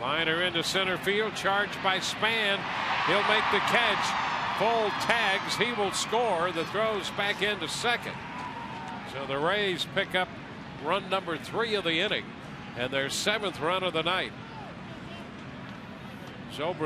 Liner into center field, charged by Span. He'll make the catch. Fuld tags. He will score. The throw's back into second. So the Rays pick up run number three of the inning and their seventh run of the night. Zobrist